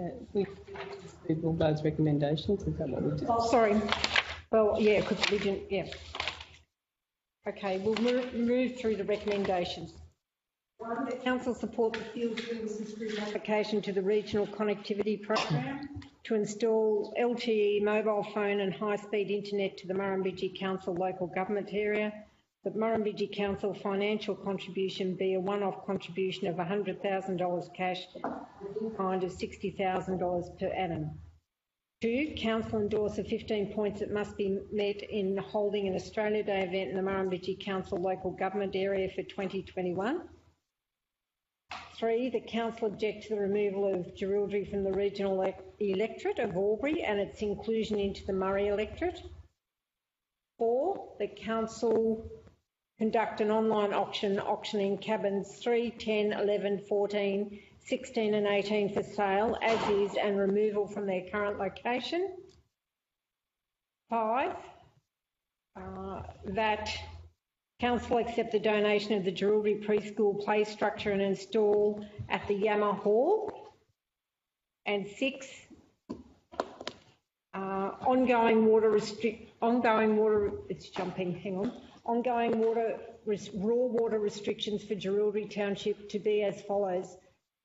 Uh, We all those recommendations, is that what we did? Oh, sorry. Well, yeah, because we didn't, yeah. Okay, we'll move, move through the recommendations. One, council support the field services application to the regional connectivity program to install LTE mobile phone and high-speed internet to the Murrumbidgee Council local government area. That Murrumbidgee Council financial contribution be a one-off contribution of $100,000 cash in kind of $60,000 per annum. Two, council endorse the 15 points that must be met in holding an Australia Day event in the Murrumbidgee Council local government area for 2021. Three, the council object to the removal of Jerilderie from the regional electorate of Albury and its inclusion into the Murray electorate. Four, the council conduct an online auction auctioning cabins 3, 10, 11, 14, 16 and 18 for sale as is and removal from their current location. Five, uh, that council accept the donation of the Jerilderie preschool play structure and install at the Yama Hall. And six, uh, ongoing water restrict, ongoing water, it's jumping, hang on. Ongoing water, raw water restrictions for Jerilderie Township to be as follows,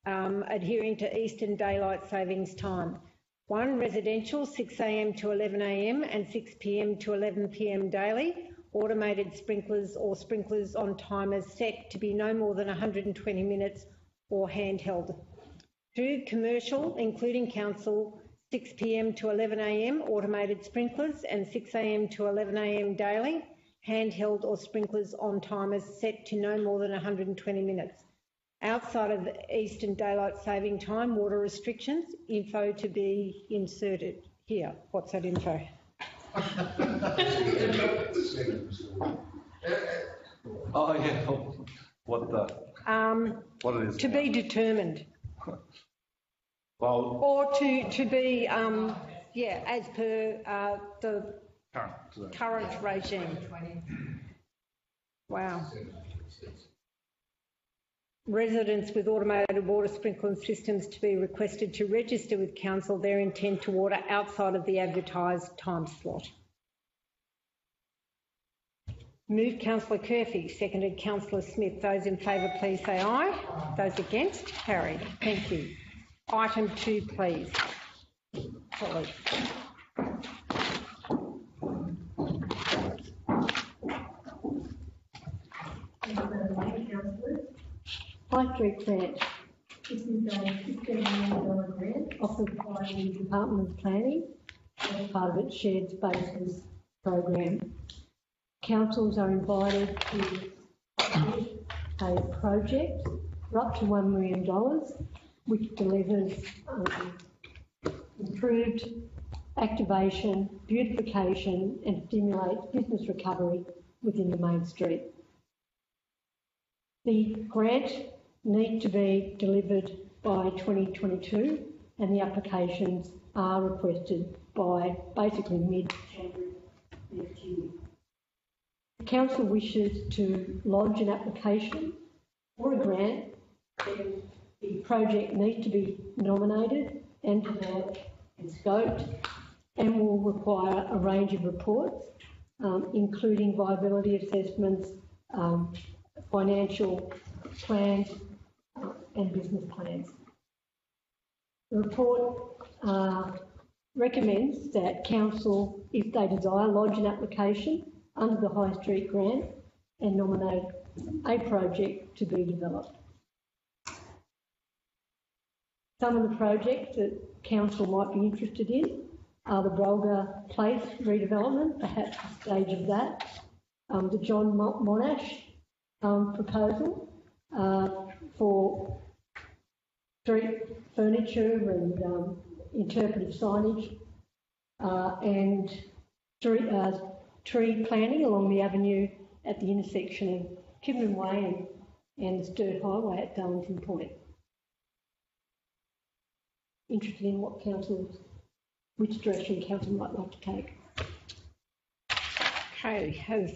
um, adhering to Eastern Daylight Savings Time. One, residential, 6am to 11am and 6pm to 11pm daily. Automated sprinklers or sprinklers on timers set to be no more than 120 minutes or handheld. Two, commercial, including council, 6pm to 11am automated sprinklers and 6am to 11am daily, handheld or sprinklers on timers set to no more than 120 minutes. Outside of the Eastern Daylight Saving Time, water restrictions, info to be inserted here. What's that info? Oh, yeah, what the, Um, what it is. to be determined Well, or to, to be, um, yeah, as per, uh, the current, current regime. Wow. Residents with automated water sprinkling systems to be requested to register with council their intent to water outside of the advertised time slot. Moved councillor Curfew, seconded councillor Smith. Those in favour, please say aye. Those against, carried. Thank you. Item two, please. Street grant. This is a fifteen million dollar grant offered by the Department of Planning as part of its shared spaces program. Councils are invited to submit a project for up to one million dollars, which delivers um, improved activation, beautification and stimulates business recovery within the main street. The grant need to be delivered by 2022 and the applications are requested by basically mid-January next year. The council wishes to lodge an application for a grant, the project needs to be nominated and developed and scoped and will require a range of reports, um, including viability assessments, um, financial plans and business plans. The report uh, recommends that council, if they desire, lodge an application under the High Street grant and nominate a project to be developed. Some of the projects that council might be interested in are the Brolga Place redevelopment, perhaps the stage of that, um, the John Monash um, proposal uh, for street furniture and um, interpretive signage uh, and tree, uh, tree planting along the avenue at the intersection of Kidman Way and, and the Sturt Highway at Darlington Point. Interested in what council, which direction council might like to take. Okay, has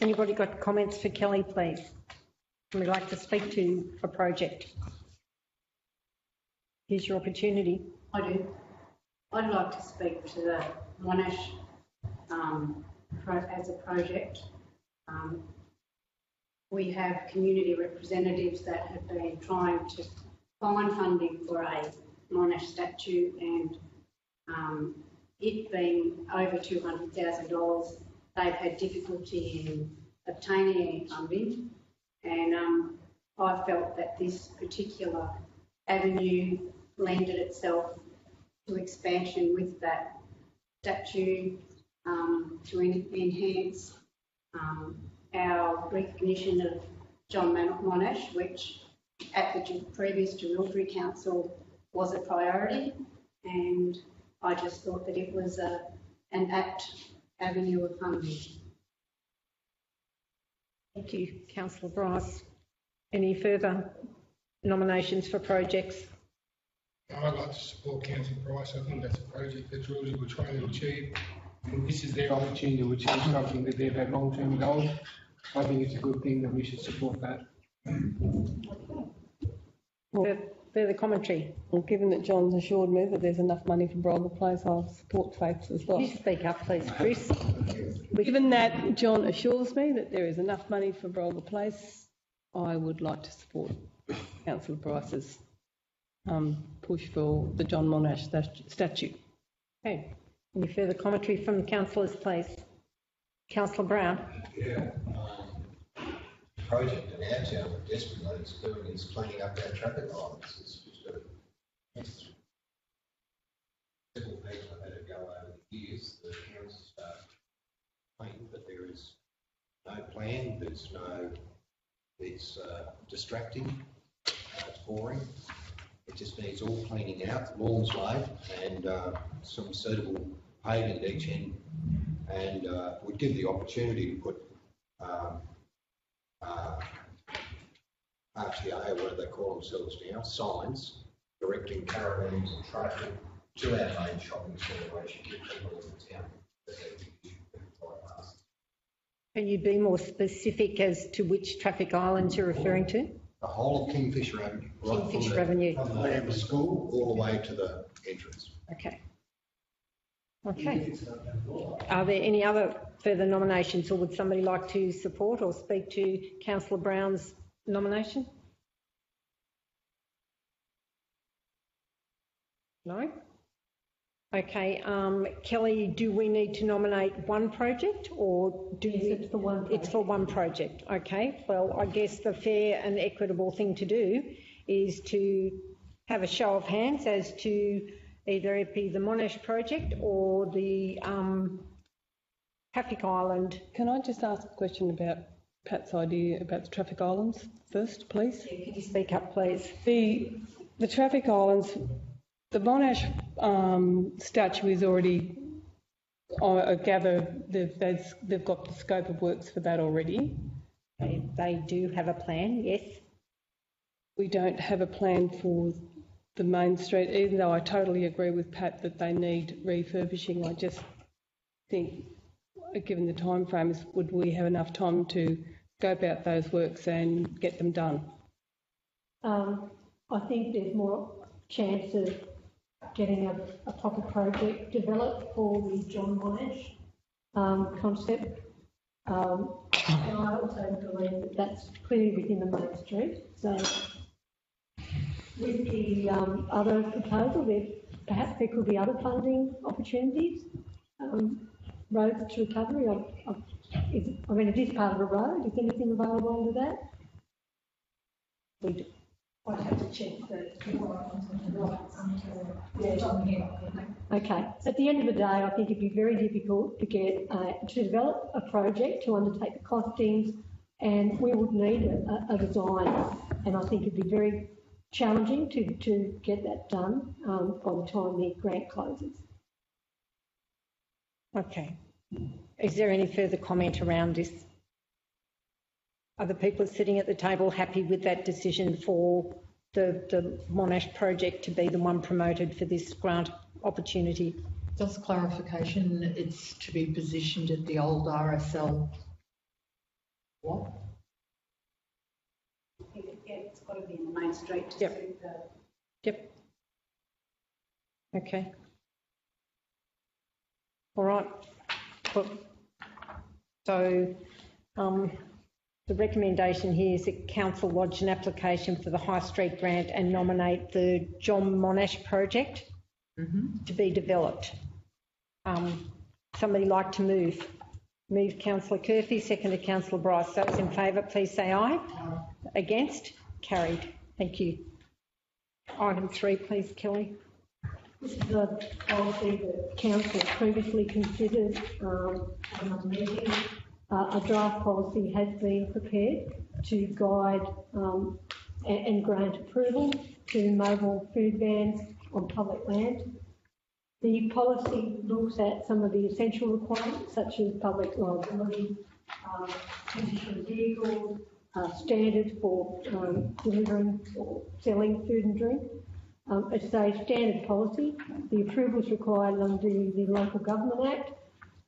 anybody got comments for Kelly, please? Would like to speak to a project? Here's your opportunity. I do. I'd like to speak to the Monash um, as a project. Um, We have community representatives that have been trying to find funding for a Monash statue and um, it being over $200,000, they've had difficulty in obtaining any funding. And um, I felt that this particular avenue lended itself to expansion with that statue um, to en- enhance um, our recognition of John Monash, which at the previous Jerilderie Council was a priority. And I just thought that it was a, an apt avenue of funding. Thank you, councillor Bryce. Any further nominations for projects? I'd like to support Councillor Bryce. I think that's a project that Drury were trying to achieve. And this is their opportunity to achieve something that they've had long-term goals. I think it's a good thing that we should support that. Fur- Further commentary? Well, given that John's assured me that there's enough money for Brolga Place, I'll support Faith's as well. You speak up, please, Chris. Given that John assures me that there is enough money for Brolga Place, I would like to support councillor Bryce's um, push for the John Monash stat- statue. Okay. Any further commentary from councillors, please? Councillor Brown? Yeah, um, project in our town that desperately needs doing is cleaning up our traffic lights. It's just a, it's several people have had to go over the years, the council start clean, but there is no plan, there's no, it's uh, distracting, uh, it's boring. It just needs all cleaning out, the lawns laid and uh, some suitable paving at each end and uh, would give the opportunity to put um, uh, RTA, or what do they call themselves now, signs directing caravans and traffic to our main shopping centre you get people in the town. that they think you should bypass. Can you be more specific as to which traffic islands you're referring to? The whole of Kingfisher Avenue. right from Kingfisher the- Avenue. From the school all the way to the entrance. Okay. Okay. Are there any other further nominations or would somebody like to support or speak to councillor Brown's nomination? No? Okay, um, Kelly, do we need to nominate one project or do Yes, we? it's for one It's for one project, okay. Well, I guess the fair and equitable thing to do is to have a show of hands as to either it be the Monash project or the um, traffic island. Can I just ask a question about Pat's idea about the traffic islands first, please? Could you speak up, please? The, the traffic islands, the Monash um, statue is already, I I gather they've, they've, they've got the scope of works for that already. They, they do have a plan, yes. We don't have a plan for the main street, even though I totally agree with Pat that they need refurbishing. I just think, given the timeframes, would we have enough time to scope out those works and get them done? Um, I think there's more chance of getting a, a proper project developed for the John Monash um, concept. Um, and I also believe that that's clearly within the main street. So with the um, other proposal, there perhaps there could be other funding opportunities. Um, roads to recovery. Is, I mean, it is part of a road. Is anything available under that? We do. I'd have to check the, yeah, it's on here. Okay, at the end of the day, I think it'd be very difficult to get, uh, to develop a project, to undertake the costings, and we would need a, a design. And I think it'd be very challenging to, to get that done, um, by the time the grant closes. Okay. Is there any further comment around this? Are the people sitting at the table happy with that decision for the, the Monash project to be the one promoted for this grant opportunity? Just clarification, it's to be positioned at the old RSL. What? Yeah, it's got to be in the main street to Yep. the Yep. Okay. All right. So, um, the recommendation here is that council lodge an application for the High Street grant and nominate the John Monash project to be developed. Um, somebody like to move? Move councillor Curfew, seconded councillor Bryce. Those in favour, please say aye. Against? Carried. Thank you. Item three, please, Kelly. This is a policy that council previously considered um, meeting. Uh, A draft policy has been prepared to guide um, a- and grant approval to mobile food vans on public land. The policy looks at some of the essential requirements such as public liability, um, condition vehicles, uh, standards for um, delivering or selling food and drink. Um, It's a standard policy. The approval is required under the Local Government Act,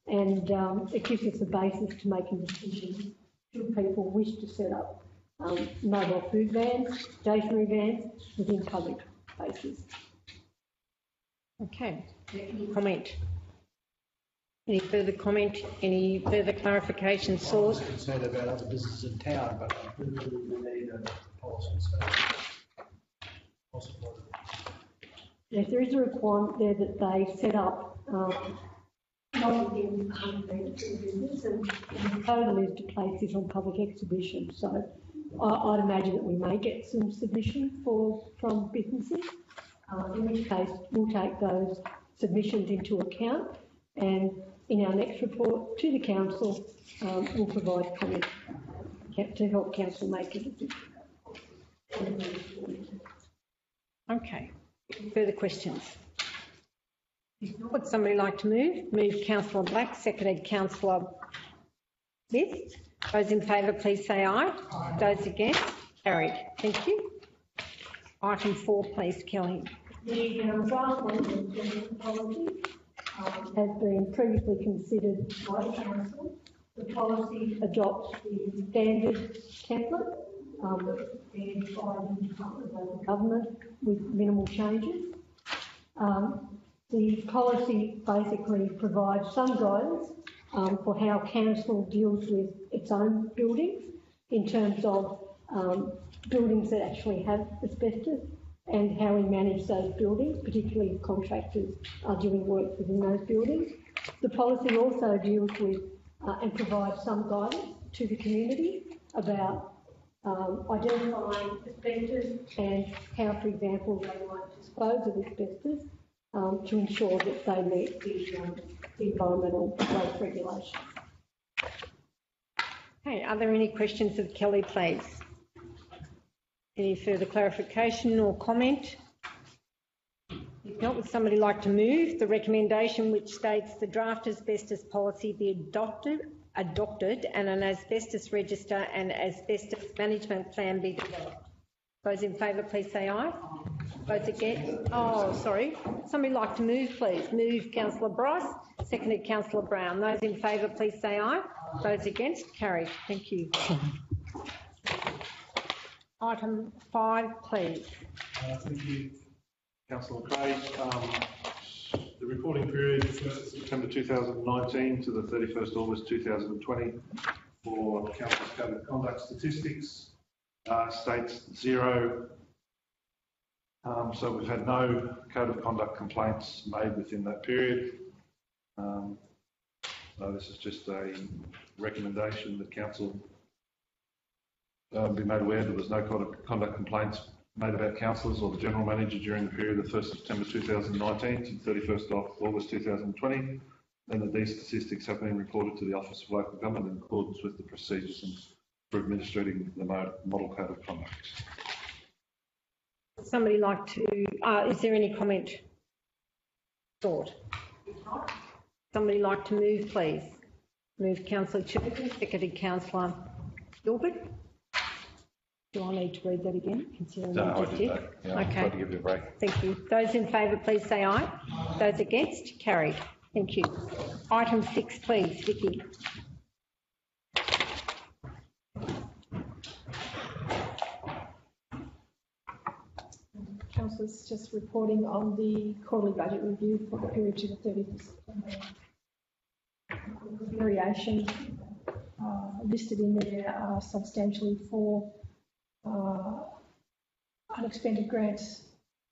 and um, it gives us a basis to make a decision should people wish to set up um, mobile food vans, stationary vans within public places. Okay, comment? Any further comment? Any further clarification I was sought? concerned about other businesses in town, but we need a policy, so. I'll support it. Yes, there is a requirement there that they set up, um, not within hundred business, and and the total is to place this on public exhibition. So I, I'd imagine that we may get some submission for, from businesses, uh, in which case we'll take those submissions into account, and in our next report to the council, um, we'll provide comment to help council make a decision. Okay, further questions? Would somebody like to move? Move councillor Black, seconded councillor Smith. Those in favour, please say aye. Those against, carried. Thank you. Item four, please, Kelly. The um, draft one, policy, um, has been previously considered by the council. The policy adopts the standard template, um, prepared by the Department of Local Government with minimal changes. Um, the policy basically provides some guidance um, for how council deals with its own buildings in terms of um, buildings that actually have asbestos and how we manage those buildings, particularly if contractors are doing work within those buildings. The policy also deals with uh, and provides some guidance to the community about um, identifying asbestos and how, for example, they might dispose of asbestos um, to ensure that they meet the, um, environmental waste regulations. Okay, are there any questions of Kelly, please? Any further clarification or comment? If not, would somebody like to move the recommendation which states the draft asbestos policy be adopted, adopted and an asbestos register and asbestos management plan be developed? Those in favour, please say aye. Those against? Oh, sorry. Somebody like to move, please. Move councillor Bryce, seconded councillor Brown. Those in favour, please say aye. Those against? Carried. Thank you. Item five, please. Uh, Thank you, councillor Craig. Um, reporting period, 1st September 2019 to the 31st August 2020 for council's code of conduct statistics uh, states zero. Um, So we've had no code of conduct complaints made within that period. Um, So this is just a recommendation that council uh, be made aware there was no code of conduct complaints made about councillors or the general manager during the period of 1st September 2019 to 31st August 2020, and that these statistics have been reported to the Office of Local Government in accordance with the procedures for administrating the model code of conduct. Somebody like to, uh, is there any comment? Thought? Somebody like to move, please? Move councillor Chipperton, seconded councillor Gilbert. Do I need to read that again? considering No, I I did that. Yeah, I Okay. tried to give you a break. Thank you. Those in favour, please say aye. Those against, carried. Thank you. Item six, please, Vicky. Councillor councillors, just reporting on the quarterly budget review for the period to the 30th of September. Variation uh, listed in there are substantially for uh, unexpended grants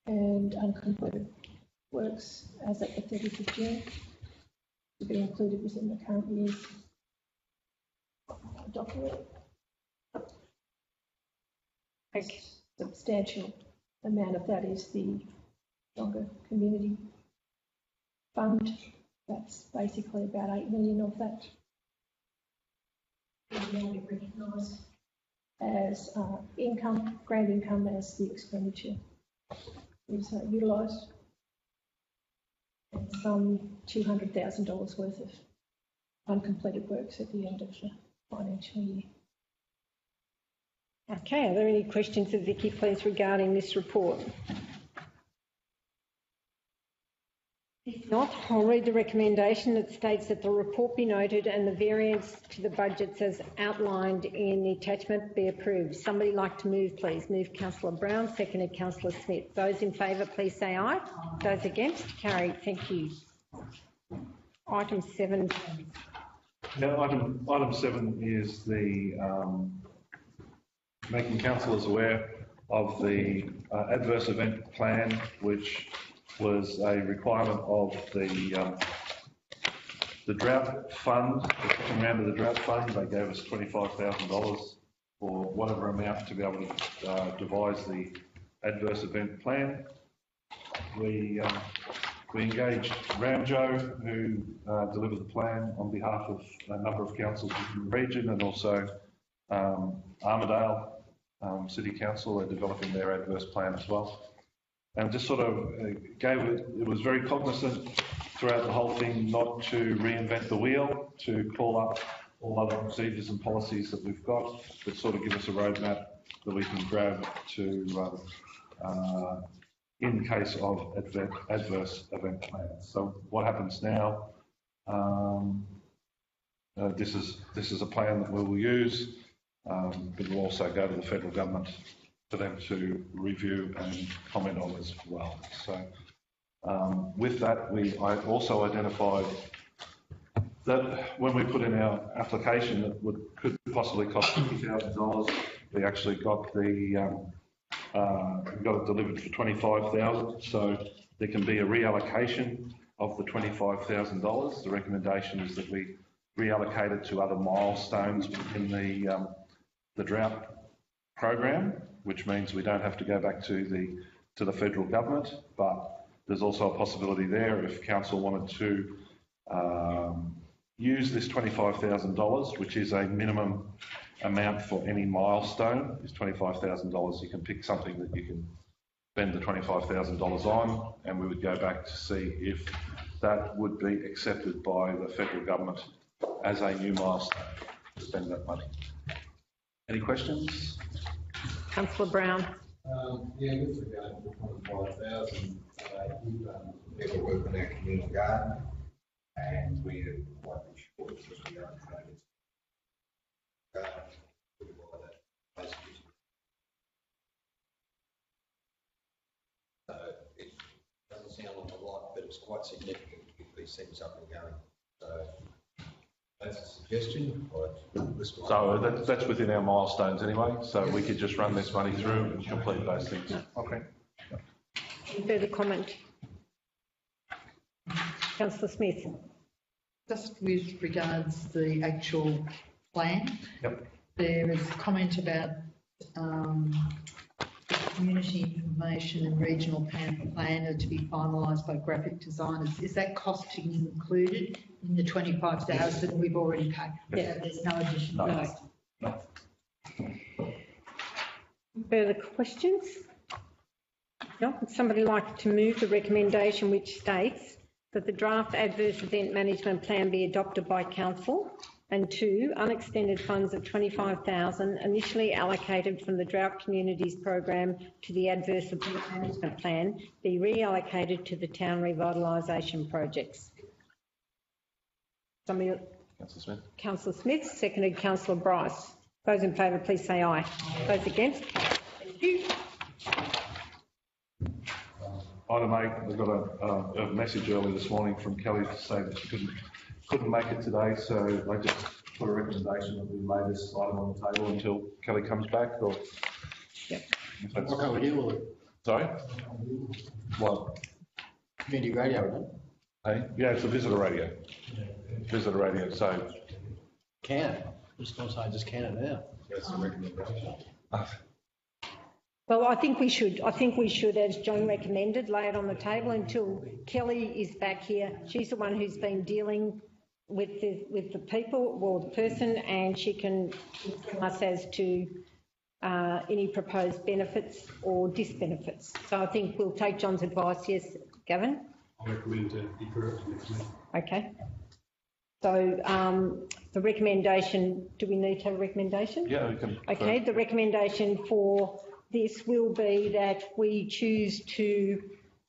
and uncompleted works as at the 30th of June to be included within the current year's document. Okay. Substantial amount of that is the Stronger Community Fund. That's basically about 8 million of that. now get recognised as uh, income, grant income as the expenditure is uh, utilised. And some $200,000 worth of uncompleted works at the end of the financial year. Okay, are there any questions of Vicky, please, regarding this report? If not, I'll read the recommendation that states that the report be noted and the variance to the budgets as outlined in the attachment be approved. Somebody like to move, please. Move councillor Brown, seconded councillor Smith. Those in favour, please say aye. Those against, carried. Thank you. Item seven, Now, item, item seven is the, um, making councillors aware of the uh, adverse event plan, which was a requirement of the, um, the drought fund, the second round of the drought fund. They gave us $25,000 or whatever amount to be able to uh, devise the adverse event plan. We, um, we engaged RAMJO, who uh, delivered the plan on behalf of a number of councils in the region and also um, Armidale um, City Council are developing their adverse plan as well. And just sort of uh, gave it, it was very cognizant throughout the whole thing not to reinvent the wheel, to call up all other procedures and policies that we've got, that sort of give us a roadmap that we can grab to, um, uh, in case of adver- adverse event plans. So what happens now? Um, uh, this is this is a plan that we will use, um, but we'll also go to the federal government for them to review and comment on as well. So um, with that, we I also identified that when we put in our application that would could possibly cost fifty thousand dollars, we actually got the um, uh, got it delivered for $25,000. So there can be a reallocation of the twenty-five thousand dollars. The recommendation is that we reallocate it to other milestones within the um, the drought program, which means we don't have to go back to the to the federal government. But there's also a possibility there if council wanted to um, use this $25,000, which is a minimum amount for any milestone, is $25,000. You can pick something that you can spend the $25,000 on, and we would go back to see if that would be accepted by the federal government as a new milestone to spend that money. Any questions? Councillor Brown. Um, yeah, with regard to the twenty-five thousand, uh, we've done ever work our community garden, and we are quite short because we are trying to. garden, we that basically. So it doesn't sound like a lot, but it's quite significant get these things up and going. So that's a suggestion, but this one. So that, that's within our milestones anyway, so we could just run this money through and complete those things. Okay. Any further comment? councillor Smith. Just with regards the actual plan. Yep. There is a comment about um, community information and regional plan, plan are to be finalised by graphic designers. Is that costing included in the 25,000 we've already paid? Yeah. So There's no additional No. cost? Further questions? No, would somebody like to move the recommendation which states that the draft adverse event management plan be adopted by council and two, unextended funds of 25,000 initially allocated from the Drought Communities Program to the adverse event management plan be reallocated to the town revitalisation projects. Somebody, Councillor Smith? Councillor Smith, seconded Councillor Bryce. Those in favour, please say aye. Those against? Thank you. Um, Item eight, I got a, a, a message early this morning from Kelly to say that she couldn't, couldn't make it today, so I just put a recommendation that we lay this item on the table until Kelly comes back, or? Yep. If that's- What can we deal with it? Sorry? What? Community radio, isn't it? Hey, yeah, it's a visitor radio. Visitor radio, so, Can it? Just gonna say, just can it now. That's the recommendation. Well, I think we should, I think we should, as John recommended, lay it on the table until Kelly is back here. She's the one who's been dealing with the, with the people, or the person, and she can inform us as to uh, any proposed benefits or disbenefits. So I think we'll take John's advice, yes, Gavin? I recommend to defer it to next meeting. Okay. So um, the recommendation, do we need to have a recommendation? yeah, we can. Okay, the recommendation for this will be that we choose to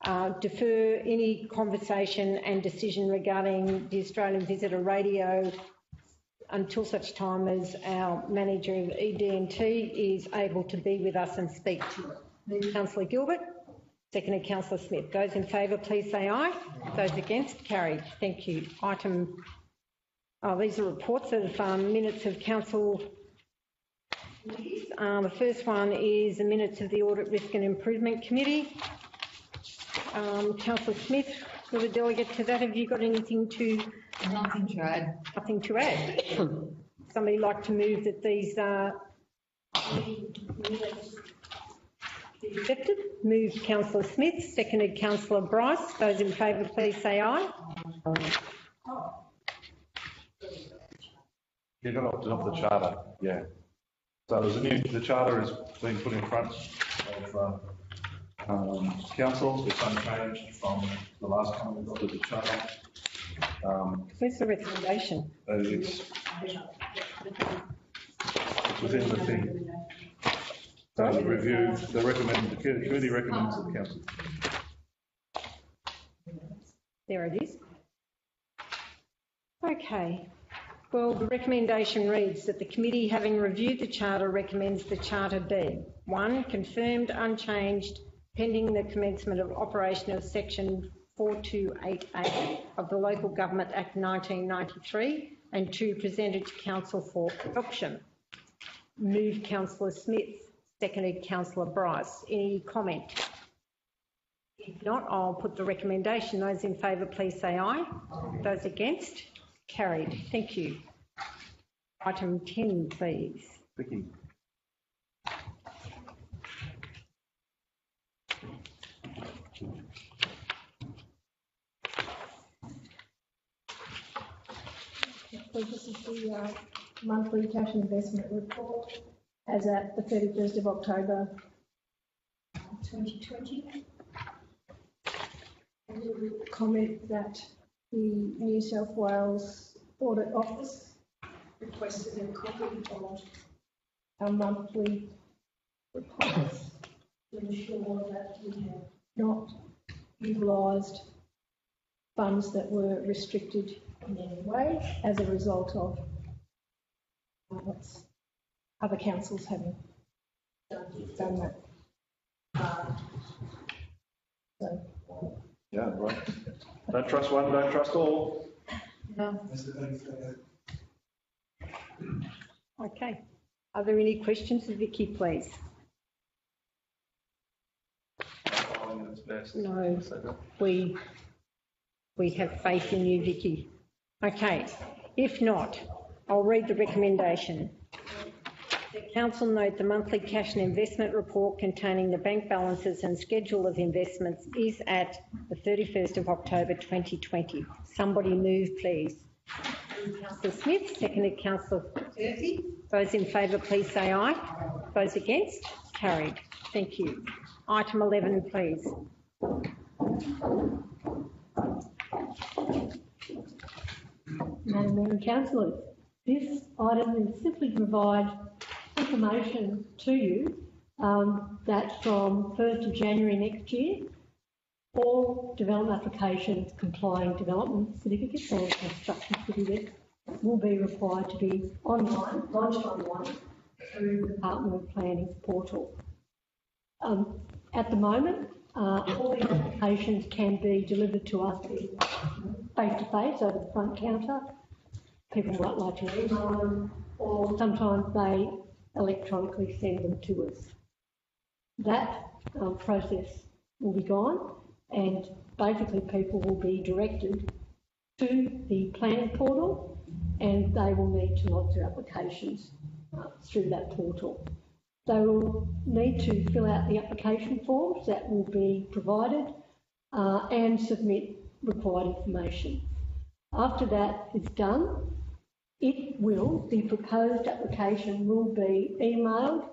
uh, defer any conversation and decision regarding the Australian Visitor Radio until such time as our manager of ED&T is able to be with us and speak to it. Councillor Gilbert, seconded Councillor Smith. Those in favour, please say aye. Those against, carried. Thank you. Item, oh, these are reports of um, minutes of council uh, The first one is the minutes of the Audit Risk and Improvement Committee. Um, Councillor Smith, you're the delegate to that. Have you got anything to, Nothing to add. nothing to add? Somebody like to move that these uh, be accepted? Move Councillor Smith, seconded Councillor Bryce. Those in favour, please say aye. You're going to opt off the charter, yeah. So there's a new, the charter is being put in front of, uh, um, council, it's unchanged from the last time we got to the charter. Um, Where's the recommendation? it's, it's within the thing. So the review, the recommend, the committee recommends to the council. There it is. Okay. Well, the recommendation reads that the committee, having reviewed the charter, recommends the charter be, one, confirmed unchanged pending the commencement of operation of section 428A of the Local Government Act 1993, and to present it to council for adoption. Move councillor Smith, seconded councillor Bryce. Any comment? If not, I'll put the recommendation. Those in favour, please say aye. Those against? Carried. Thank you. Item 10, please. Vicky? This is the uh, monthly cash investment report as at the 31st of October 2020. And we comment that the New South Wales Audit Office requested a copy of our monthly reports to ensure that we have not utilised funds that were restricted in any way as a result of uh, what's other councils having done that. Uh, So, Yeah, right. Don't trust one, don't trust all. No. Okay. Are there any questions for Vicky, please? No. We, we have faith in you, Vicky. Okay. If not, I'll read the recommendation. The council note the monthly cash and investment report containing the bank balances and schedule of investments is at the 31st of October 2020. Somebody move, please. Councillor Smith, seconded Councillor Turkey. Those in favour, please say aye. Those against? Carried. Thank you. Item 11, please. Madam Mayor and councillors, this item is simply to provide information to you um, that from 1st of January next year, all development applications complying development certificates or construction certificates will be required to be online, lodged online through the Department of Planning's portal. Um, at the moment, Uh, all the applications can be delivered to us face to face over the front counter. People might like to email them, or sometimes they electronically send them to us. That um, process will be gone, and basically people will be directed to the planning portal, and they will need to lodge their applications uh, through that portal. They will need to fill out the application forms that will be provided uh, and submit required information. After that is done, it will, the proposed application will be emailed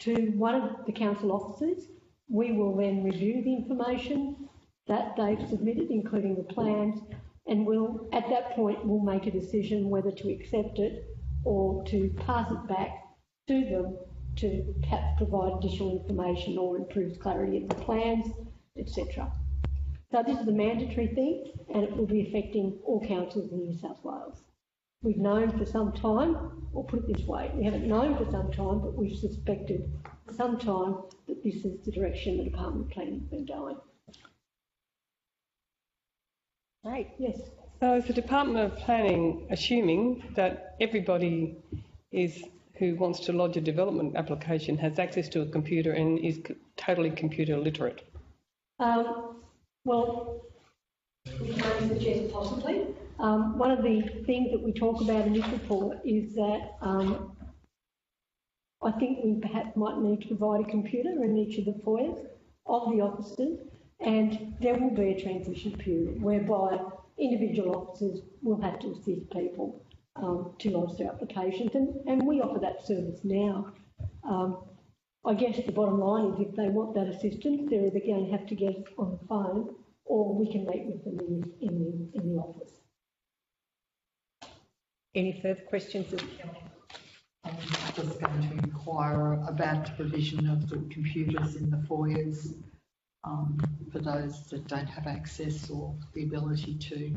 to one of the council officers. We will then review the information that they've submitted, including the plans, and we'll, at that point, we'll make a decision whether to accept it or to pass it back to them to perhaps provide additional information or improve clarity of the plans, etc. So this is a mandatory thing and it will be affecting all councils in New South Wales. We've known for some time, or put it this way, we haven't known for some time, but we've suspected for some time that this is the direction the Department of Planning has been going. Great. Yes. So is the Department of Planning assuming that everybody is who wants to lodge a development application has access to a computer and is totally computer literate? Um, well, we can suggest possibly. Um, one of the things that we talk about in this report is that um, I think we perhaps might need to provide a computer in each of the foyers of the officers, and there will be a transition period whereby individual officers will have to assist people um, to lodge their applications, and, and we offer that service now. Um, I guess the bottom line is if they want that assistance, they're either going to have to get it on the phone or we can meet with them in, in, the, in the office. Any further questions I'm just going to inquire about the provision of the computers in the foyers um, for those that don't have access or the ability to,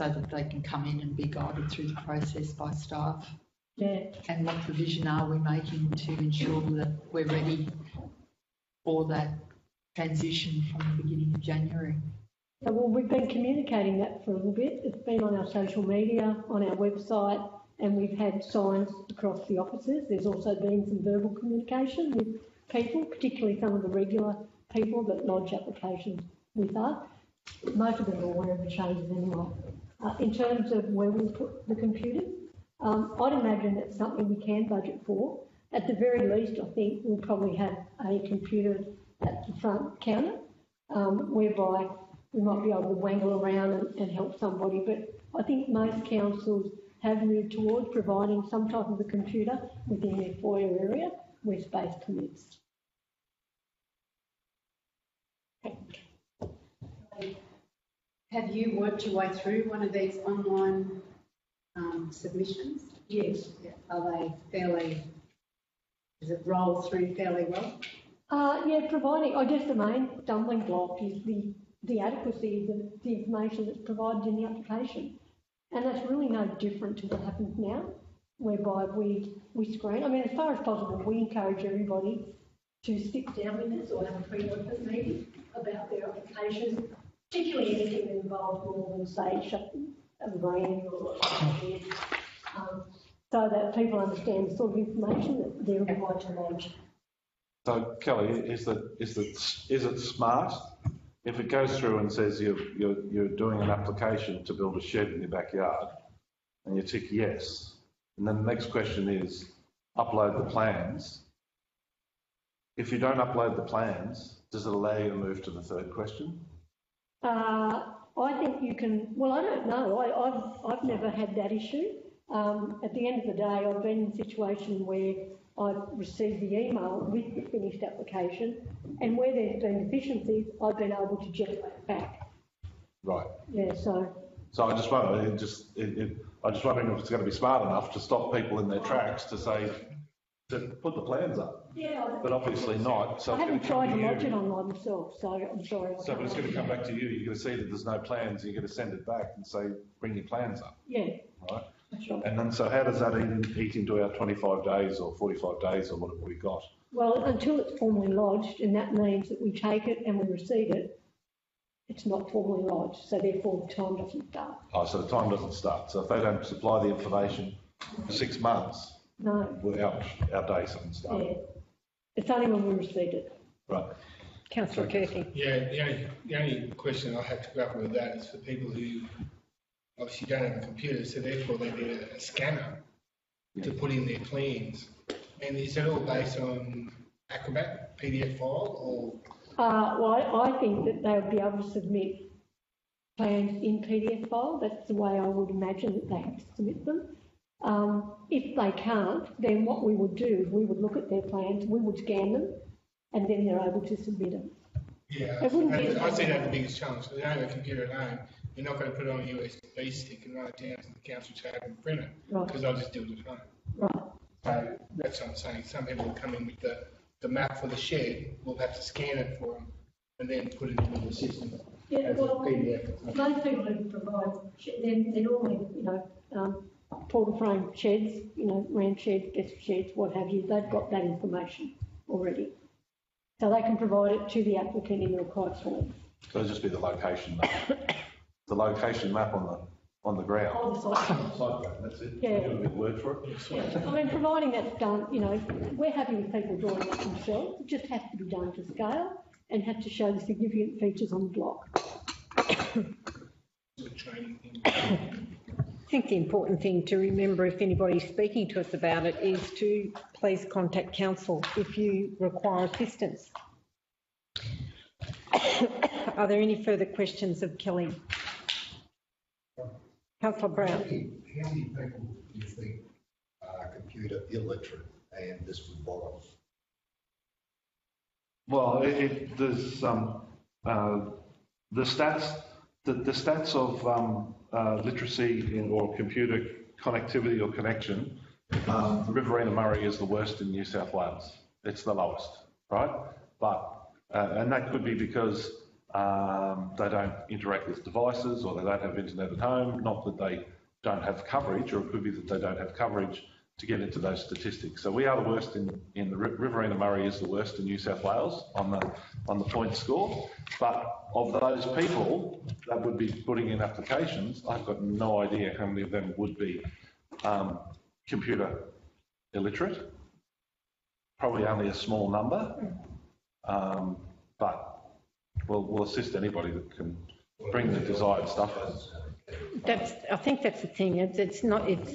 so that they can come in and be guided through the process by staff. Yeah. And what provision are we making to ensure that we're ready for that transition from the beginning of January? So, well, we've been communicating that for a little bit. It's been on our social media, on our website, and we've had signs across the offices. There's also been some verbal communication with people, particularly some of the regular people that lodge applications with us. Most of them are aware of the changes anyway. Uh, in terms of where we put the computers, um, I'd imagine that's something we can budget for. At the very least, I think we'll probably have a computer at the front counter, um, whereby we might be able to wangle around and, and help somebody. But I think most councils have moved towards providing some type of a computer within their foyer area where space permits. Have you worked your way through one of these online um, submissions? Yes. Are they fairly, does it roll through fairly well? Uh, yeah, providing, I guess the main stumbling block is the, the adequacy of the, the information that's provided in the application. And that's really no different to what happens now, whereby we, we screen. I mean, as far as possible, we encourage everybody to sit down with us or have a pre-workers meeting about their applications, particularly anything that involves more than, say, shutting a brand or um, so that people understand the sort of information that they're required to lodge. So Kelly, is that, is that, is it smart? If it goes through and says you're, you're, you're doing an application to build a shed in your backyard and you tick yes, and then the next question is upload the plans. If you don't upload the plans, does it allow you to move to the third question? Uh, I think you can, well, I don't know. I, I've, I've never had that issue. Um, at the end of the day, I've been in a situation where I've received the email with the finished application, and where there's been deficiencies, I've been able to generate back. Right. Yeah, so, So I just wonder, it just, it, it, I just wondering if it's going to be smart enough to stop people in their tracks to say, to put the plans up, yeah, but obviously not. So I it's going haven't to come tried to lodge it you. online myself, so I'm sorry. I So, but it's can't going to come back to you. You're going to see that there's no plans. You're going to send it back and say, bring your plans up. Yeah, right? That's right. And then, so how does that eat, eat into our 25 days or 45 days or whatever we got? Well, until it's formally lodged, and that means that we take it and we receive it, it's not formally lodged, so therefore the time doesn't start. Oh, so the time doesn't start. So if they don't supply the information for six months, No, well, our, our days haven't yeah. started. It's only when we receive it. Right. Councillor Kirky. Yeah, the only, the only question I have to grapple with that is for people who obviously don't have a computer, so therefore they need a- a scanner to put in their plans. And is it all based on Acrobat PDF file or, Uh, well, I, I think that they would be able to submit plans in PDF file. That's the way I would imagine that they have to submit them. Um, if they can't, then what we would do is we would look at their plans, we would scan them, and then they're able to submit them. yeah, It wouldn't be- I I see that the biggest challenge. They don't have a computer at home. You're not going to put it on a USB stick and run it down to the council chamber and print it, Right, because I'll just do it at home. right. So that's what I'm saying. Some people will come in with the, the map for the shed, we'll have to scan it for them and then put it into the system Yeah, as a well, PDF. most people who provide, they're normally, you know, um, portal frame sheds, you know, round sheds, desk sheds, what have you, they've got that information already. So they can provide it to the applicant in the required form. So it'll just be the location map. The location map on the, on the ground. On the site. Site plan, That's it? Yeah. Give a big word for it? Yeah, I mean, providing that's done, you know, we're happy with people drawing it themselves, it just has to be done to scale and have to show the significant features on the block. Good training thing. I think the important thing to remember if anybody's speaking to us about it is to please contact council if you require assistance. Are there any further questions of Kelly? Councillor How Brown. many, how many people do you think are computer illiterate and this would bother? Well, it, it, there's, um, uh, the stats, the, the stats of, um, uh, literacy in, or computer connectivity or connection, um, Riverina Murray is the worst in New South Wales. It's the lowest, right? But, uh, and that could be because, um, they don't interact with devices or they don't have internet at home, not that they don't have coverage, or it could be that they don't have coverage to get into those statistics. So we are the worst in, in the Riverina Murray is the worst in New South Wales on the, on the point score. But of those people that would be putting in applications, I've got no idea how many of them would be, um, computer illiterate. Probably only a small number. Um, but we'll, we'll assist anybody that can bring the desired stuff. That's, I think that's the thing, it's, it's not, it's,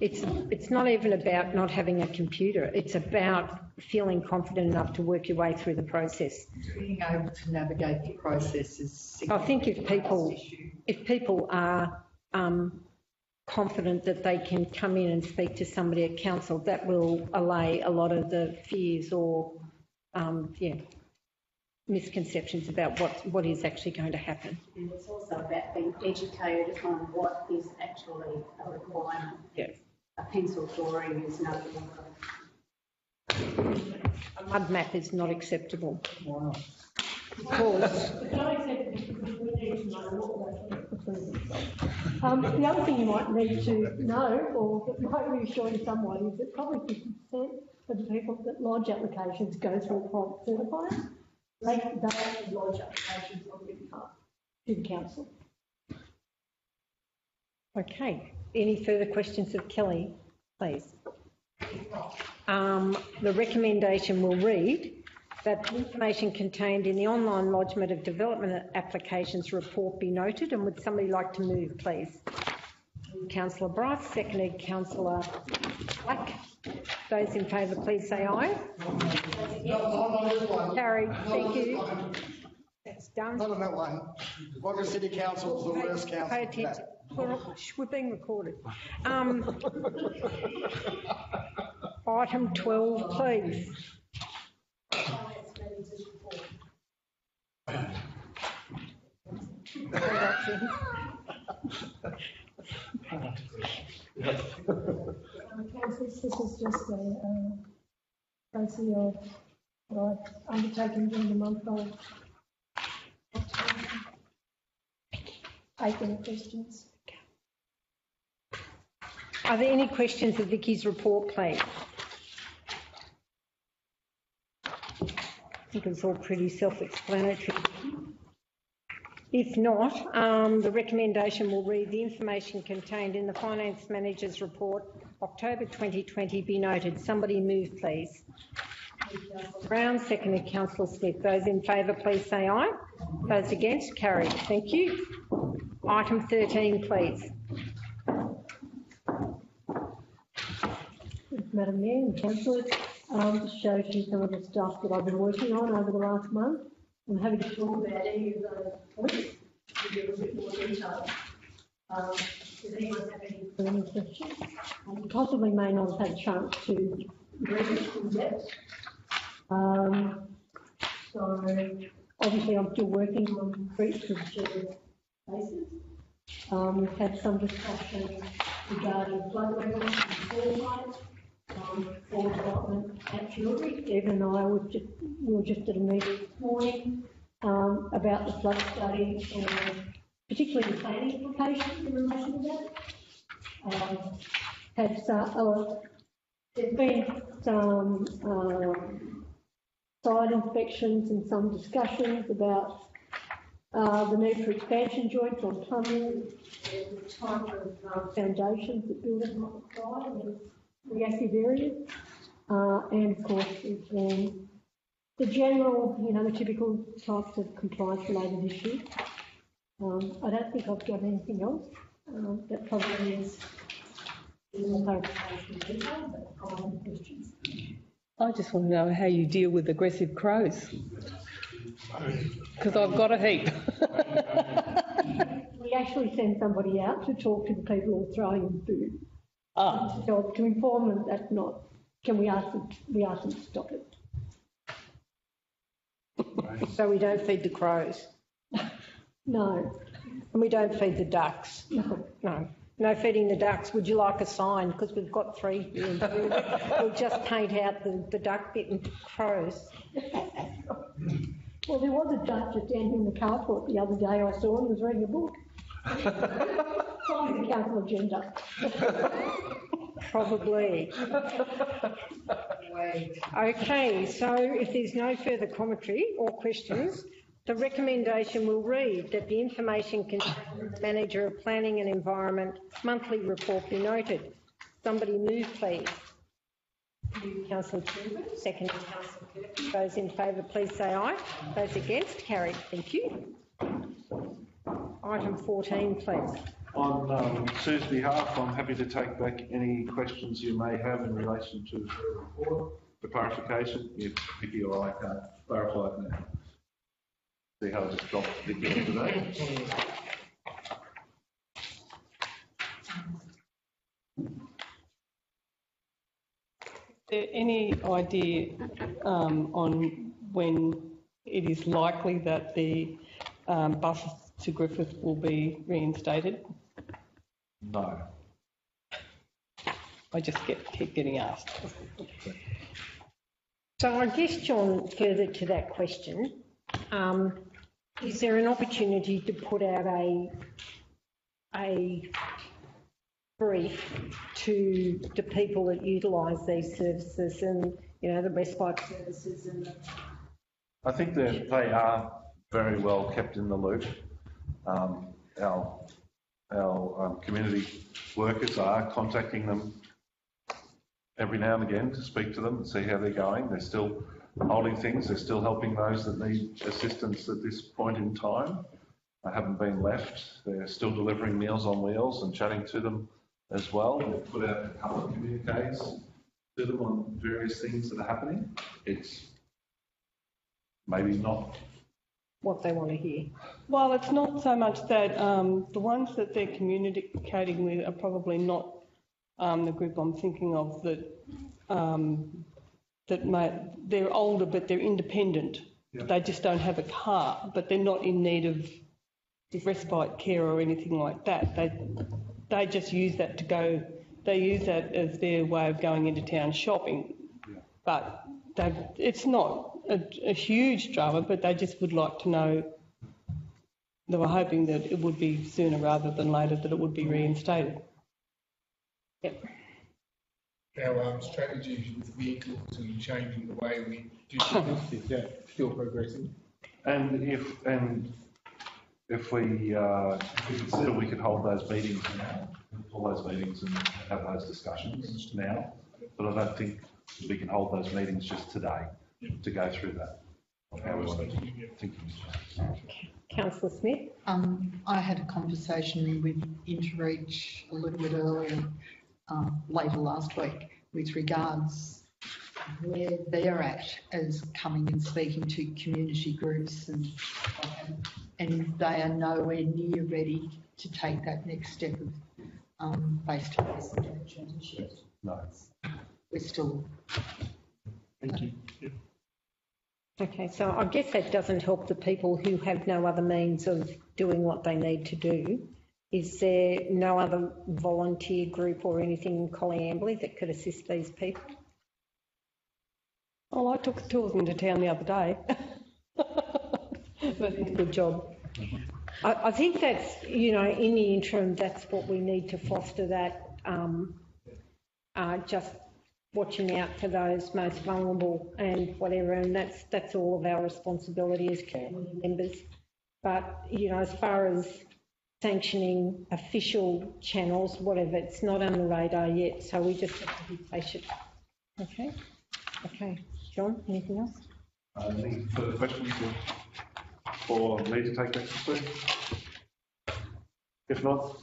it's, it's not even about not having a computer, it's about feeling confident enough to work your way through the process. Being able to navigate the process is. I think if people, Issue. if people are um, confident that they can come in and speak to somebody at council, that will allay a lot of the fears or, um, yeah, misconceptions about what, what is actually going to happen. And it's also about being educated on what is actually a requirement. Yes. A pencil drawing is no longer. A mud map is not acceptable. Because. Um, the other thing you might need to know, or that might reassure in some way, is that probably fifty percent of the people that lodge applications go through a private certifier. They, they lodge applications on their behalf to the council. Okay, any further questions of Kelly, please? Um, the recommendation will read that the information contained in the online lodgement of development applications report be noted, and would somebody like to move, please? Councillor Bryce, seconded councillor Black. Those in favour, please say aye. Carried, thank you. That's done. Not on that one. Wagga City Council is the worst council. Pay attention. We're, being recorded. Um, item 12, please. This is just a, um, of what I've undertaken during the month of October. More questions. Are there any questions of Vicky's report, please? I think it's all pretty self-explanatory. If not, um, the recommendation will read the information contained in the Finance Manager's report, October 2020, be noted. Somebody move, please. Brown, seconded councillor Smith. Those in favour, please say aye. Those against, carried. Thank you. Item 13, please. Madam Mayor and councillors, um, to show you some of the stuff that I've been working on over the last month. I'm happy to talk about any of those points, give a bit more detail. Um, does anyone have any burning questions? I possibly may not have had a chance to read it in depth. Um, so obviously I'm still working on streets of bases. Um, we've had some discussion regarding flood levels and soil height um, for development at and I were just, we were just at a meeting this morning, um, about the flood study and particularly the planning implications in relation to that. Um, had, uh, uh, there's been some, um, site inspections and some discussions about, uh, the need for expansion joints on plumbing, and the type of, um, foundations that builders might require reactive areas. Uh, and of course, um, the general, you know, the typical types of compliance related issues. Um, I don't think I've got anything else. Um, that probably is in the clarification detail, but I'll have questions. I just want to know how you deal with aggressive crows. Because I've got a heap. We actually send somebody out to talk to the people who are throwing food. Ah, So to inform them that's not, can we ask them, we ask them to stop it. So we don't feed the crows No, and we don't feed the ducks. no. No, no feeding the ducks. Would you like a sign? Because we've got three here. We'll just paint out the, the duck bit and crows. Well, there was a duck just down here in the carport the other day I saw and he was reading a book. Probably the council agenda. Probably. Okay, so if there's no further commentary or questions, the recommendation will read that the information contained in the Manager of Planning and Environment monthly report be noted. Somebody move, please. Councillor Toogood, second Councillor. Those in favour, please say aye. Those against, carried. Thank you. Item 14, please. On um, Sue's behalf, I'm happy to take back any questions you may have in relation to the report. For clarification, if Vicky or I can't clarify it now. See how just dropped Vicky today? any idea um, on when it is likely that the um, bus to Griffith will be reinstated? No. I just get, keep getting asked. So I guess, John, further to that question, um, is there an opportunity to put out a, a brief to the people that utilise these services and, you know, the respite services and the I think that they are very well kept in the loop. Um, Our, our um, community workers are contacting them every now and again to speak to them and see how they're going. They're still holding things, they're still helping those that need assistance at this point in time. They haven't been left. They're still delivering Meals on Wheels and chatting to them as well. We've put out a couple of communiques to them on various things that are happening. It's maybe not what they want to hear. Well, it's not so much that um, the ones that they're communicating with are probably not um, the group I'm thinking of that um, that may, they're older but they're independent. They just don't have a car, but they're not in need of respite care or anything like that. They they just use that to go. They use that as their way of going into town shopping. But it's not a, a huge drama, but they just would like to know. They were hoping that it would be sooner rather than later that it would be reinstated. Yep. Our um, strategy with vehicles and changing the way we do business is that still progressing. And if, and if we, uh, if we consider we could hold those meetings now, hold those meetings and have those discussions now, but I don't think we can hold those meetings just today to go through that. How we want. Councillor Smith? Um, I had a conversation with Intereach a little bit earlier, um, later last week, with regards where they're at as coming and speaking to community groups and, and they are nowhere near ready to take that next step of, um, face-to-face interactions yet. No. We're still, Thank you. Okay, so I guess that doesn't help the people who have no other means of doing what they need to do. Is there no other volunteer group or anything in Coleambally that could assist these people? Well, I took two of them to town the other day. But good job. I, I think that's, you know, in the interim, that's what we need to foster that, um, uh, just watching out for those most vulnerable and whatever, and that's, that's all of our responsibility as community members. But, you know, as far as sanctioning official channels, whatever, it's not on the radar yet, so we just have to be patient. Okay? Okay. John, anything else? Uh, Any further questions for me to take questions please? If not,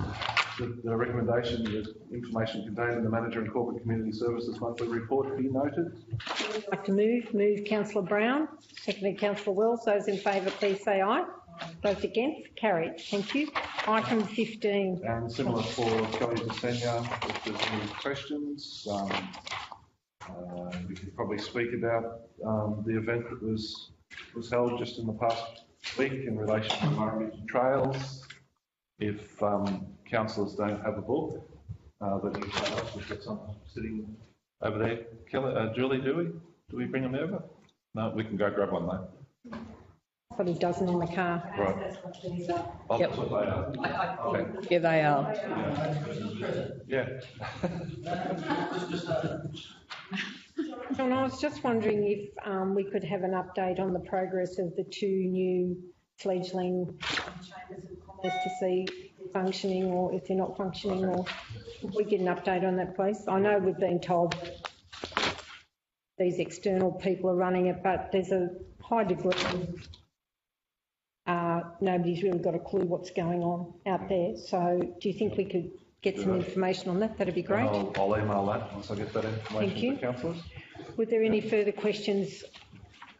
the, the recommendation that information contained in the Manager and Corporate Community Services monthly report be noted. I'd like to move? Move councillor Brown, seconded councillor Wells. Those in favour, please say aye. Those against, carried. Thank you. Item 15. And similar for Kelly DeSenya, if there's any questions, um, uh, we could probably speak about, um, the event that was, was held just in the past week in relation to environmental trails. If, um, councillors don't have a book, uh, that you tell us, we've got some sitting over there. Kelly, uh, Julie, do we? Do we bring them over? No, we can go grab one though. But he doesn't in the car. Right. Oh, Yep. that's what they are. Okay, Yeah, they are. yeah. John, I was just wondering if um, we could have an update on the progress of the two new fledgling chambers of commerce to see if they're functioning or if they're not functioning, or if we get an update on that, please. I know we've been told these external people are running it, but there's a high degree of uh, nobody's really got a clue what's going on out there. So do you think we could get some information on that? That'd be great. I'll, I'll email that once I get that information Thank you. to councillors. Were there any further questions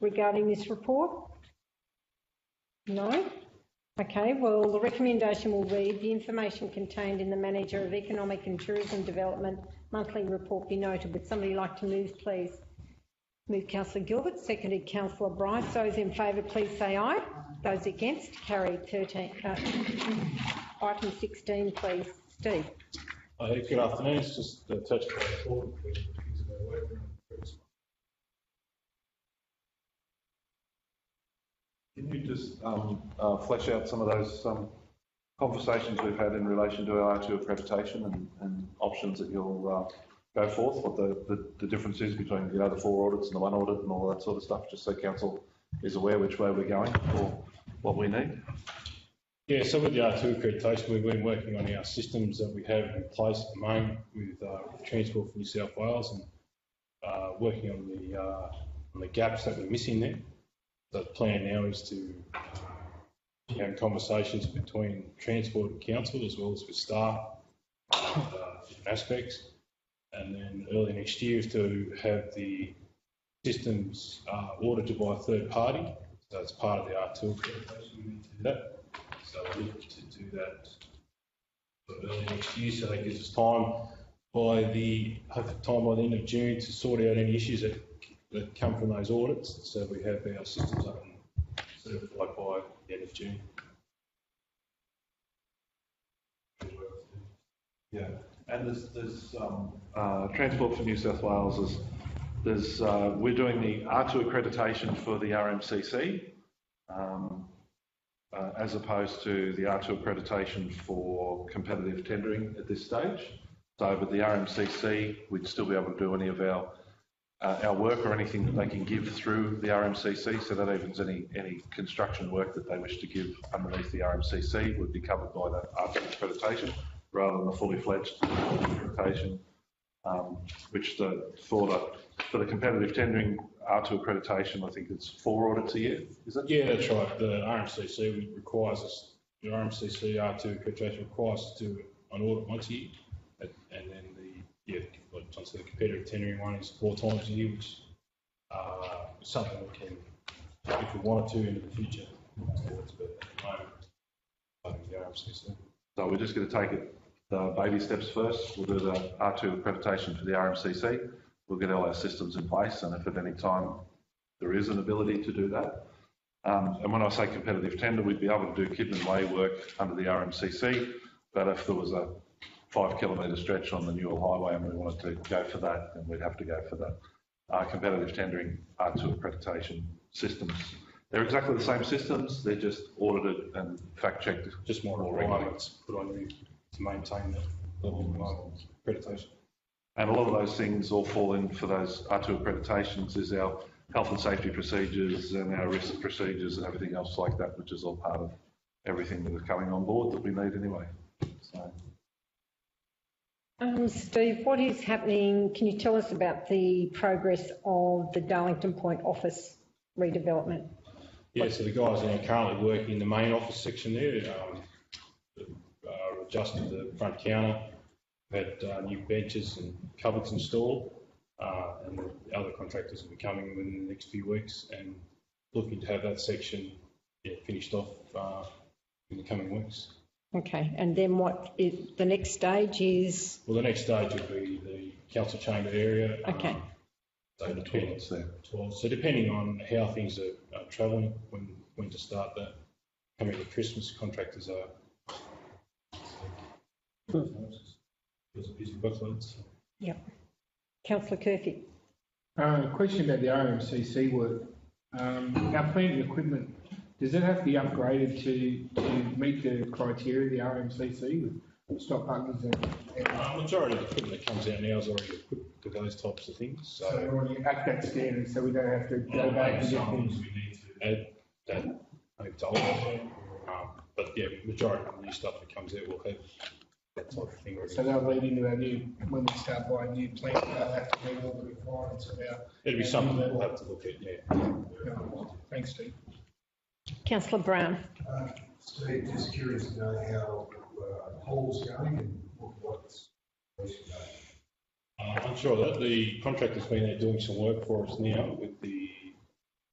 regarding this report? No? Okay, well, the recommendation will read, the information contained in the Manager of Economic and Tourism Development monthly report be noted. Would somebody like to move, please? Move councillor Gilbert, seconded councillor Bryce. Those in favour, please say aye. Those against, carried. 13, uh, item 16, please. Steve. Good afternoon, it's just a touch point Can you just um, uh, flesh out some of those conversations we've had in relation to our R2 accreditation and, and options that you'll uh, go forth, what the, the, the difference is between you know, the four audits and the one audit and all that sort of stuff, just so council is aware which way we're going or what we need? Yeah, so with the R2 accreditation, we've been working on our systems that we have in place at the moment with uh, Transport for New South Wales and uh, working on the, uh, on the gaps that we're missing there. The plan now is to have conversations between Transport and Council as well as with staff, uh, different aspects. And then early next year is to have the systems uh, audited by a third party. So it's part of the R2 accreditation, need to that. So we look to do that early next year, so that gives us time by the, time by the end of June to sort out any issues that, that come from those audits. So we have our systems up and certified by the end of June. Yeah, and there's, there's, um, uh, Transport for New South Wales is, there's, uh, we're doing the R2 accreditation for the RMCC, um, uh, as opposed to the R2 accreditation for competitive tendering at this stage. So, but the RMCC, we'd still be able to do any of our, uh, our work or anything that they can give through the RMCC. So that evens any, any construction work that they wish to give underneath the RMCC would be covered by the R2 accreditation rather than the fully fledged accreditation, um, which the, for the, for the competitive tendering R2 accreditation, I think it's four audits a year, is it? Yeah, that's right. The RMCC requires us, the RMCC R2 accreditation requires us to do an audit once a year. And then the, yeah, said, the competitive tendering one is four times a year, which, uh, something we can, if we wanted to in the future, but at the moment, the RMCC. So we're just going to take it, the baby steps first. We'll do the R2 accreditation for the RMCC. We'll get all our systems in place and if at any time there is an ability to do that. Um, and when I say competitive tender, we'd be able to do Kidman Way work under the RMCC. But if there was a five kilometre stretch on the Newell Highway and we wanted to go for that, then we'd have to go for the uh, competitive tendering R2 accreditation systems. They're exactly the same systems, they're just audited and fact checked. Just more requirements put on you to maintain that level of accreditation. And a lot of those things all fall in for those R2 accreditations is our health and safety procedures and our risk procedures and everything else like that, which is all part of everything that is coming on board that we need anyway. So, Um, Steve, what is happening? Can you tell us about the progress of the Darlington Point office redevelopment? Yeah, so the guys are currently working in the main office section there, um, uh, adjusted the front counter, had uh, new benches and cupboards installed, uh, and the other contractors will be coming within the next few weeks and looking to have that section yeah, finished off uh, in the coming weeks. Okay, and then what is, the next stage is, Well, the next stage will be the council chamber area. um, Okay. So the depending, toilets there. toilets. so depending on how things are, are travelling, when, when to start that, coming to Christmas, contractors are. There's a busy workload, so. councillor Curfew? Uh, question about the RMCC work. Um, our plant and equipment, does it have to be upgraded to, to meet the criteria of the RMCC with stop buttons and, and Uh, majority of the equipment that comes out now is already equipped to those types of things, so so. we're already at that standard, so we don't have to go back and get things. we need to add that, older, um, but yeah, majority of the new stuff that comes out will have that type of thing already. So they'll lead into our new, when we start buying new plant, they'll have to meet all the requirements of our. It'll be something that we'll have to look at, yeah. Thanks, Steve. Councillor Brown? Uh, Steve, just curious to know how uh, Paul's going and what- what's. what's going on. Uh, I'm sure that the contractor's been there doing some work for us now with the,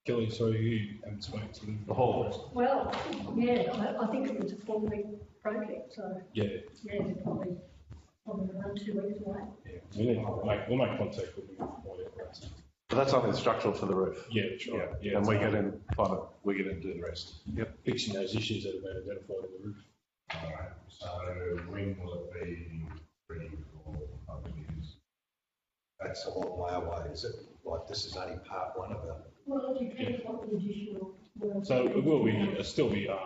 Kelly, sorry, you haven't spoken to them. The whole, Well, yeah, I, I think it was a four-week project, so, Yeah, yeah, it's probably, probably around two weeks away. yeah, we need to make, we'll make contact with them. before they operate. But that's only the structural for the roof. Yeah, that's right, yeah. And we it's, get in, find it, we get in and do the rest. Yep. Fixing those issues that have been identified in the roof. All right, so when will it be ready for public use? That's a long way away, is it? Like, this is only part one of it. Well, it depends what the additional work. So it will be, it'll still be, uh,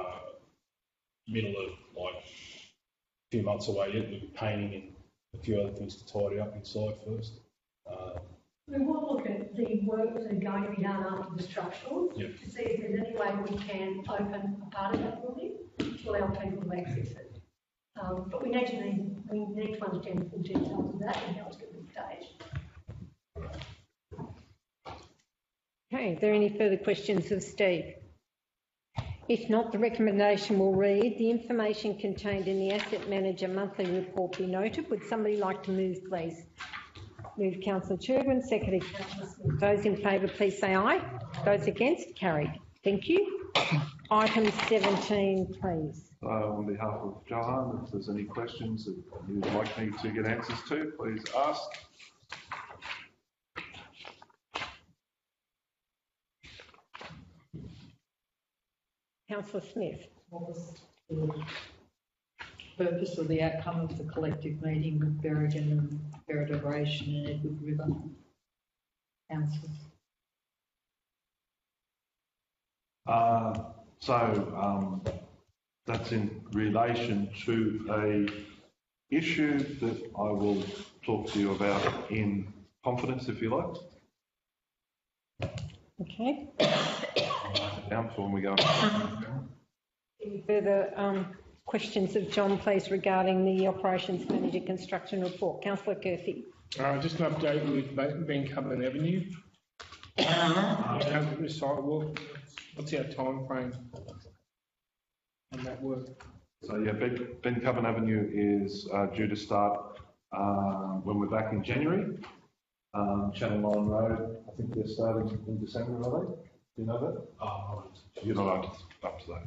middle of like, a few months away yet, we'll be painting and a few other things to tidy up inside first. Uh, We will look at the work that are going to be done after the structural. Yep. To see if there's any way we can open a part of that building to allow people to access it. Um, but we need to, need- we need to understand the full details of that and how it's going to be staged. Okay, are there any further questions of Steve? If not, the recommendation will read, the information contained in the Asset Manager Monthly Report be noted. Would somebody like to move, please? Move councillor Churwin, seconded councillor Smith. Those in favour, please say aye. Those against, carried. Thank you. Item 17, please. So on behalf of Johan, if there's any questions that you'd like me to get answers to, please ask. Councillor Smith. What was the purpose or the outcome of the collective meeting with Berrigan and Federation and Edward River councils? Uh, So um, that's in relation to a issue that I will talk to you about in confidence, if you like. Okay. Down for when we go. Any further um, questions of John, please, regarding the Operations Manager Construction Report? Councillor Curfew. Uh, just an update with Ben Ben Avenue. Uh, the sidewalk, what's our timeframe on that work? So yeah, Ben, Ben Coven Avenue is uh, due to start um, when we're back in January. Um, Channel Line Road, I think they're starting in December, are they? Do you know that? Oh, You're not up to, up to that.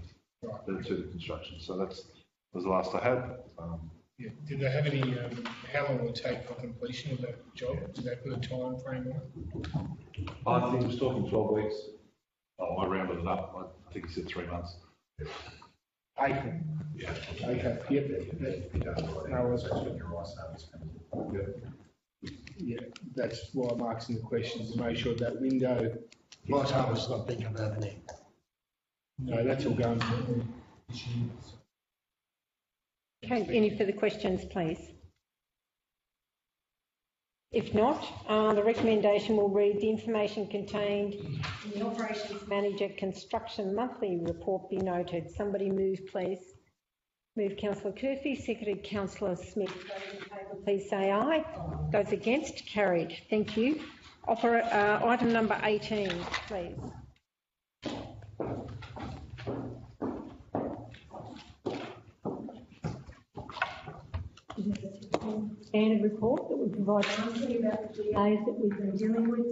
They're to the construction, so that's, was the last I had. Um, Yeah, did they have any, um, how long will it take for completion of that job? Did they put a time frame on it? I think he was talking 12 weeks. Oh, I rounded it up. I think he said three months. April. Yeah. Okay, yep. No, worries. Yeah, that's why I'm asking the questions, to make sure that window, My time was not thinking about it. no, that's all going. Okay, any further questions, please? If not, uh, the recommendation will read the information contained in the Operations Manager Construction Monthly Report be noted. Somebody move, please. Move councillor Curfew, seconded councillor Smith. Please say aye. Those against, carried. Thank you. Uh, item number 18, please. Standard report that we provide monthly about the DAs that we've been dealing with.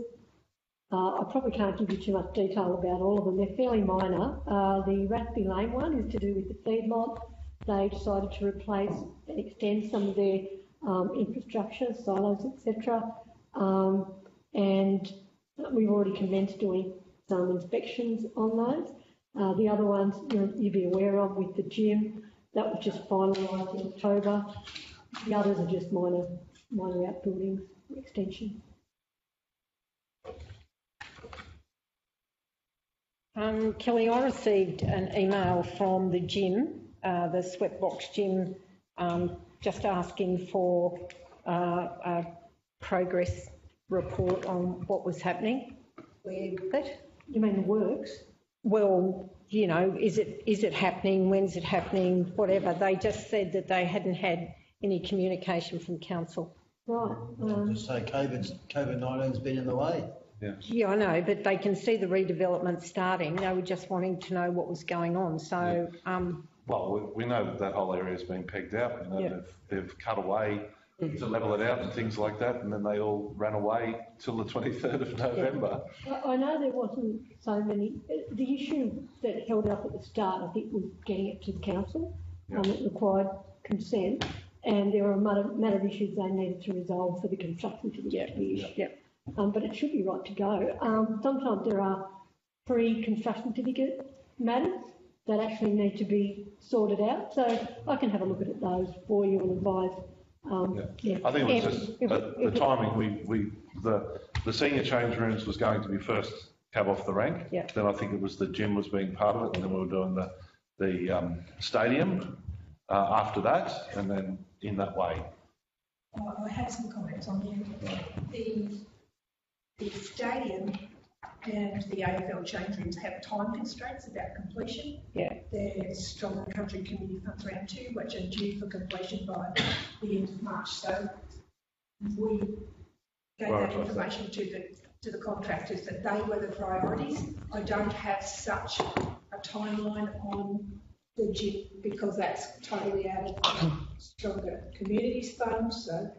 Uh, I probably can't give you too much detail about all of them. They're fairly minor. Uh, the Rathby Lane one is to do with the feedlot. They decided to replace and extend some of their um, infrastructure, silos, etc. Um, and we've already commenced doing some inspections on those. Uh, the other ones you'll, you'll be aware of with the gym, that was just finalised in October. The others are just minor, minor outbuildings, extension. Um, Kelly, I received an email from the gym, uh, the Sweatbox gym, um, just asking for uh, a progress report on what was happening. Where? You mean the works? Well, you know, is it is it happening? When's it happening? Whatever. They just said that they hadn't had any communication from council. Right. Um, Just say COVID's, COVID-19's been in the way. Yeah, I know, but they can see the redevelopment starting. They were just wanting to know what was going on. So, um, Well, we, we know that that whole area's been pegged out. You know, Yeah. they've, they've cut away to level it out and things like that, and then they all ran away till the 23rd of November. I, I know there wasn't so many, the issue that held up at the start, I think, was getting it to the council. Um, it required consent, and there were a matter, matter of issues they needed to resolve for the construction to be, to be issued. Yep. Um, but it should be right to go. Um, sometimes there are pre-construction certificate matters that actually need to be sorted out, so I can have a look at those for you and advise. Um, yeah. I think it was If- just, if- uh, the if- timing, we, we, the, the senior change rooms was going to be first cab off the rank. Yeah. Then I think it was the gym was being part of it, and then we were doing the, the, um, stadium, uh, after that, and then in that way. I I have some comments on the, the, the stadium and the AFL change rooms have time constraints about completion. Yeah. There's strong Country Community Funds Round Two, which are due for completion by the end of March, so we gave that Right, right. information to the, to the contractors that they were the priorities. I don't have such a timeline on the gym because that's totally out of Stronger Communities Fund, so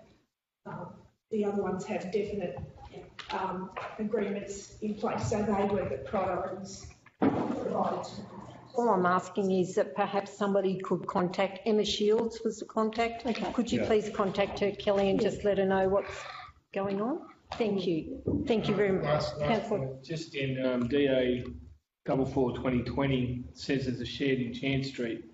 um, the other ones have definite um, agreements in place, so they were the priorities provided to them. all I'm asking is that perhaps somebody could contact, Emma Shields was the contact. Could you Yeah. please contact her, Kelly, and just let her know what's going on? Thank you. Thank you very much. Last, last Councillor just in, um, DA double four twenty twenty, says there's a shed in Chan Street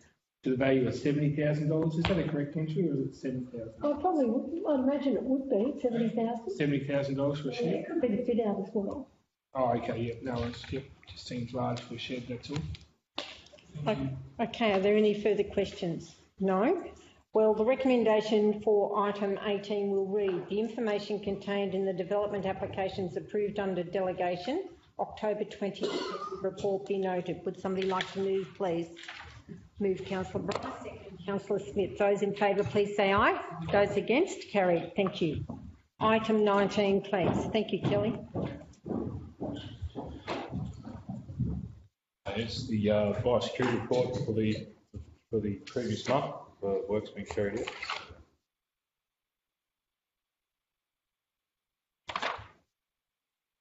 to the value of seventy thousand dollars. Is that a correct entry or is it seven thousand? I probably would, I'd imagine it would be seventy thousand. Seventy thousand dollars for a shed? It could be the fit out as well. Oh, okay, yep, no, it's, yep, just seems large for a shed, that's all. Okay, are there any further questions? No? Well, the recommendation for item 18 will read, the information contained in the development applications approved under delegation, October 20 report be noted. Would somebody like to move, please? Move councillor Bryce, second councillor Smith. Those in favour, please say aye. Those against, carried. Thank you. Item 19, please. Thank you, Kelly. It's the uh, biosecurity report for the, for the previous month, the work's been carried out.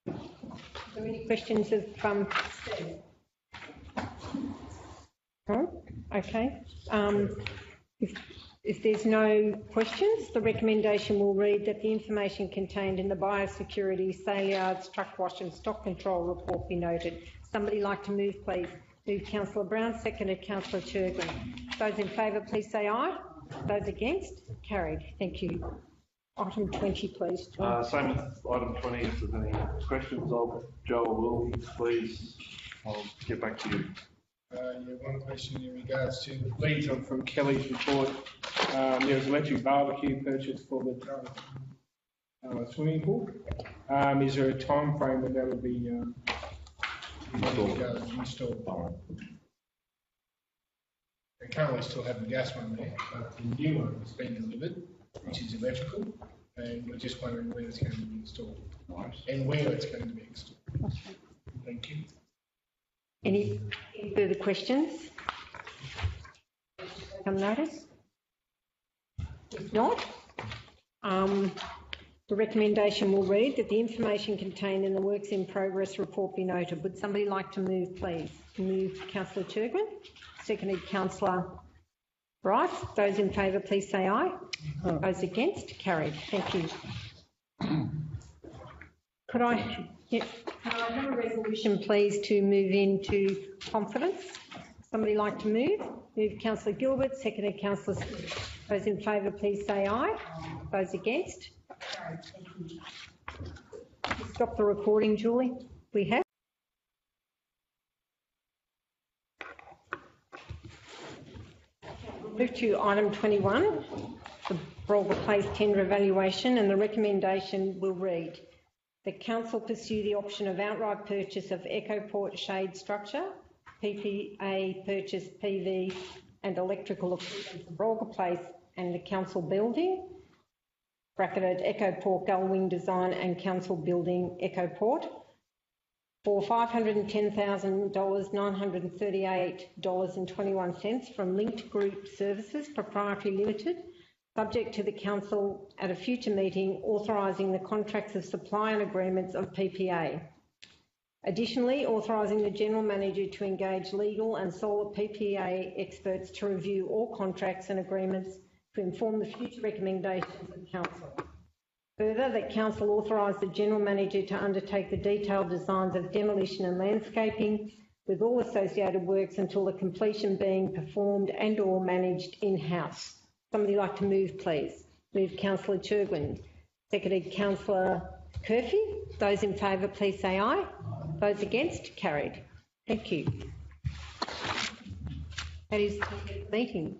Are there any questions um, Steve? Okay. Um, if, if there's no questions, the recommendation will read that the information contained in the biosecurity sale yards, truck wash and stock control report be noted. Somebody like to move, please? Move councillor Brown, seconded councillor Churgwin. Those in favour, please say aye. Those against? Carried. Thank you. Item 20, please. John. Uh, same with item 20, if there's any questions of Joe or Will, please, I'll get back to you. Uh, yeah, one question in regards to the leads on from Kelly's report. Um, there was electric barbecue purchased for the uh, uh, swimming pool. Um, is there a time frame when that will be um, Installed. uh, installed? They currently still have the gas one there, but the new one has been delivered, which is electrical, and we're just wondering when it's going to be installed and where it's going to be installed. Thank you. Any any further questions? Come notice? If not, um, the recommendation will read that the information contained in the works in progress report be noted. Would somebody like to move, please? Move councillor Churgwin, seconded councillor Bryce. Those in favour, please say aye. Those against, carried. Thank you. Could I, yeah, can I have a resolution, please, to move into confidence? Somebody like to move? Move councillor Gilbert, seconded councillor Smith. Those in favour, please say aye. Those against? Carried. Thank you. Stop the recording, Julie. We have. Move to item 21, the Brolga Place tender evaluation, and the recommendation will read the council pursue the option of outright purchase of EcoPort shade structure, PPA purchase PV and electrical equipment for Brolga Place and the council building, bracketed EcoPort gull wing design and council building EcoPort, for $510,938.21 from Linked Group Services Proprietary Limited, subject to the council at a future meeting authorising the contracts of supply and agreements of PPA. Additionally, authorising the general manager to engage legal and solar PPA experts to review all contracts and agreements to inform the future recommendations of council. Further, that council authorise the general manager to undertake the detailed designs of demolition and landscaping with all associated works until the completion being performed and or managed in-house. Somebody like to move, please? Move councillor Churgwin. Seconded councillor Curfew. Those in favour, please say aye. Those against, carried. Thank you. That is the meeting.